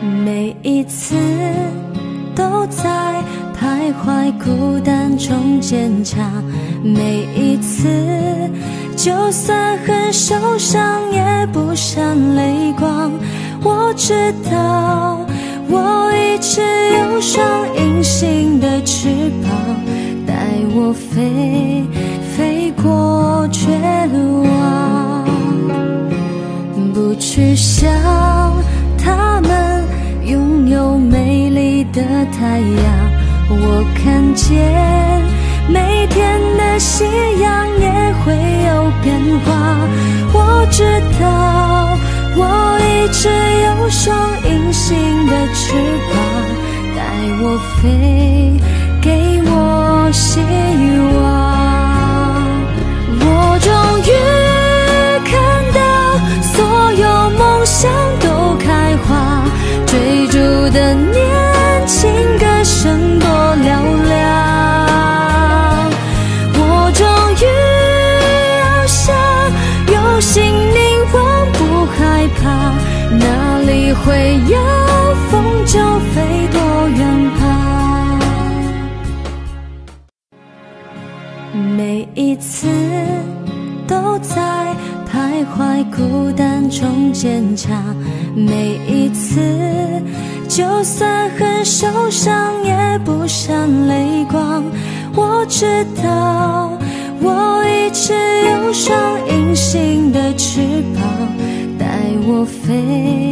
每一次都在徘徊，孤单中坚强。每一次，就算很受伤，也不闪泪光。我知道，我一直有双隐形的翅膀，带我飞，飞过绝望。不去想飞，给我希望。我终于看到所有梦想都开花，追逐的年轻歌声多嘹亮。我终于翱翔，有心灵我不害怕，哪里会有一次都在徘徊，孤单中坚强。每一次，就算很受伤，也不闪泪光。我知道，我一直有双隐形的翅膀，带我飞，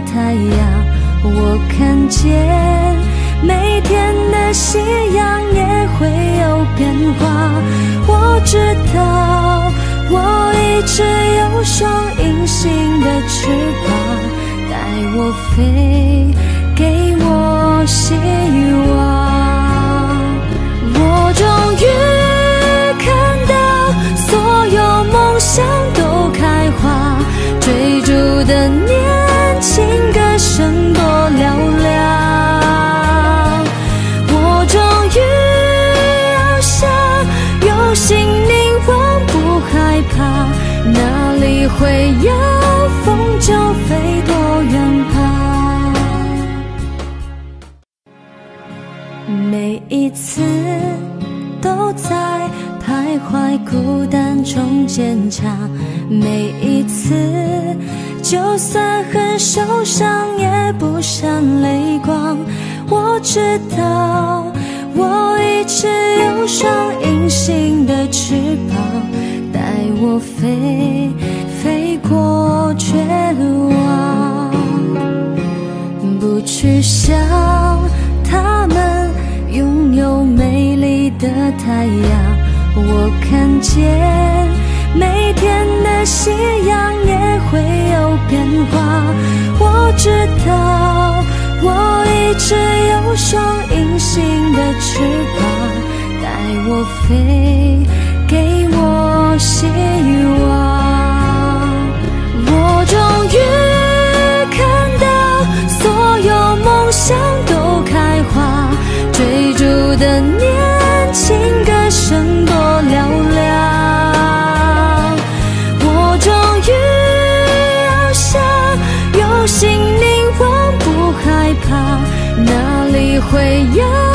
太阳，我看见每天的夕阳也会有变化。我知道我一直有双隐形的翅膀，带我飞，给我希望。心凝望不害怕，哪里会有风就飞多远吧。每一次都在徘徊，孤单中坚强。每一次，就算很受伤，也不闪泪光。我知道，我一直有双隐形的翅膀，带我飞，飞过绝望。不去想他们拥有美丽的太阳，我看见每天的夕阳也会有变化。我知道飞给我希望我终于看到所有梦想都开花追逐的年轻歌声多嘹亮我终于翱翔用心凝望不害怕哪里会有